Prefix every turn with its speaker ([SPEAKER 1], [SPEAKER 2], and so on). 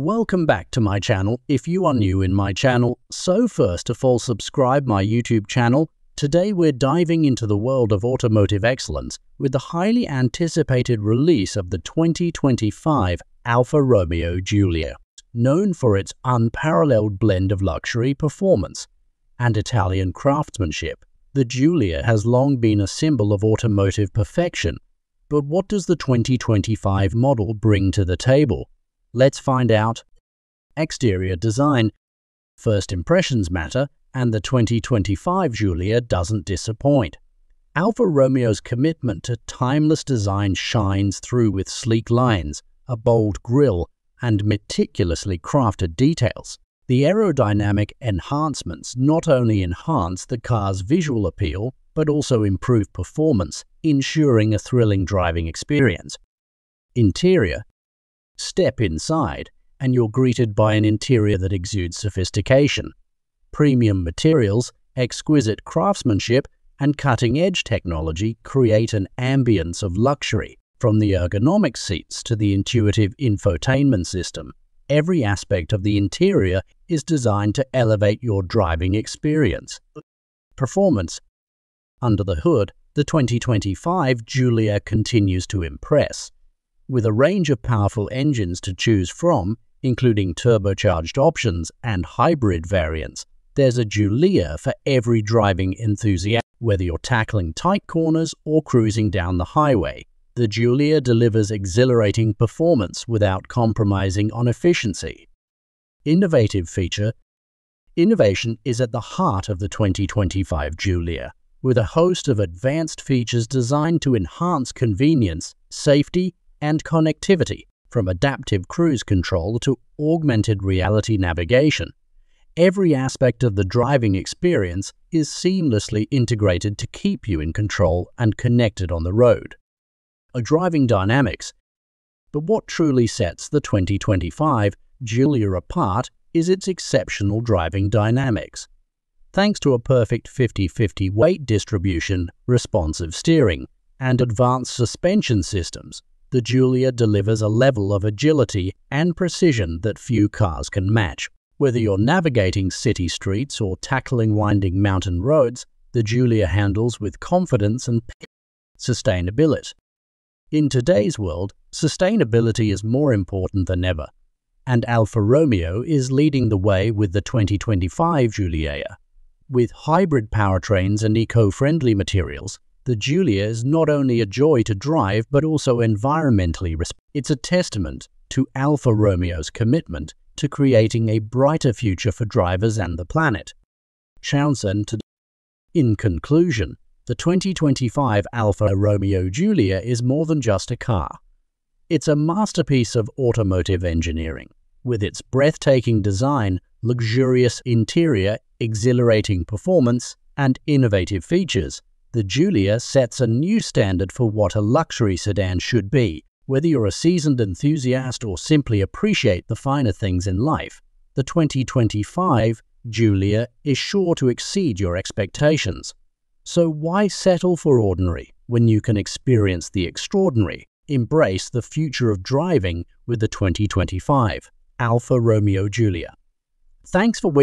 [SPEAKER 1] Welcome back to my channel. If you are new in my channel, so first of all subscribe my YouTube channel. Today we're diving into the world of automotive excellence with the highly anticipated release of the 2025 Alfa Romeo Giulia, known for its unparalleled blend of luxury performance and Italian craftsmanship. The Giulia has long been a symbol of automotive perfection, but what does the 2025 model bring to the table? Let's find out. Exterior design. First impressions matter, and the 2025 Giulia doesn't disappoint. Alfa Romeo's commitment to timeless design shines through with sleek lines, a bold grille, and meticulously crafted details. The aerodynamic enhancements not only enhance the car's visual appeal, but also improve performance, ensuring a thrilling driving experience. Interior Step inside, and you're greeted by an interior that exudes sophistication. Premium materials, exquisite craftsmanship, and cutting-edge technology create an ambience of luxury. From the ergonomic seats to the intuitive infotainment system, every aspect of the interior is designed to elevate your driving experience. Performance Under the hood, the 2025 Giulia continues to impress. With a range of powerful engines to choose from, including turbocharged options and hybrid variants, there's a Giulia for every driving enthusiast, whether you're tackling tight corners or cruising down the highway. The Giulia delivers exhilarating performance without compromising on efficiency. Innovative feature Innovation is at the heart of the 2025 Giulia, with a host of advanced features designed to enhance convenience, safety, and connectivity, from adaptive cruise control to augmented reality navigation. Every aspect of the driving experience is seamlessly integrated to keep you in control and connected on the road. A driving dynamics. But what truly sets the 2025 Giulia apart is its exceptional driving dynamics. Thanks to a perfect 50-50 weight distribution, responsive steering, and advanced suspension systems, the Giulia delivers a level of agility and precision that few cars can match. Whether you're navigating city streets or tackling winding mountain roads, the Giulia handles with confidence and sustainability. In today's world, sustainability is more important than ever, and Alfa Romeo is leading the way with the 2025 Giulia. With hybrid powertrains and eco-friendly materials, the Giulia is not only a joy to drive but also environmentally responsible. It's a testament to Alfa Romeo's commitment to creating a brighter future for drivers and the planet. Chauncen to In conclusion, the 2025 Alfa Romeo Giulia is more than just a car. It's a masterpiece of automotive engineering. With its breathtaking design, luxurious interior, exhilarating performance, and innovative features, the Giulia sets a new standard for what a luxury sedan should be. Whether you're a seasoned enthusiast or simply appreciate the finer things in life, the 2025 Giulia is sure to exceed your expectations. So why settle for ordinary when you can experience the extraordinary? Embrace the future of driving with the 2025 Alfa Romeo Giulia. Thanks for watching.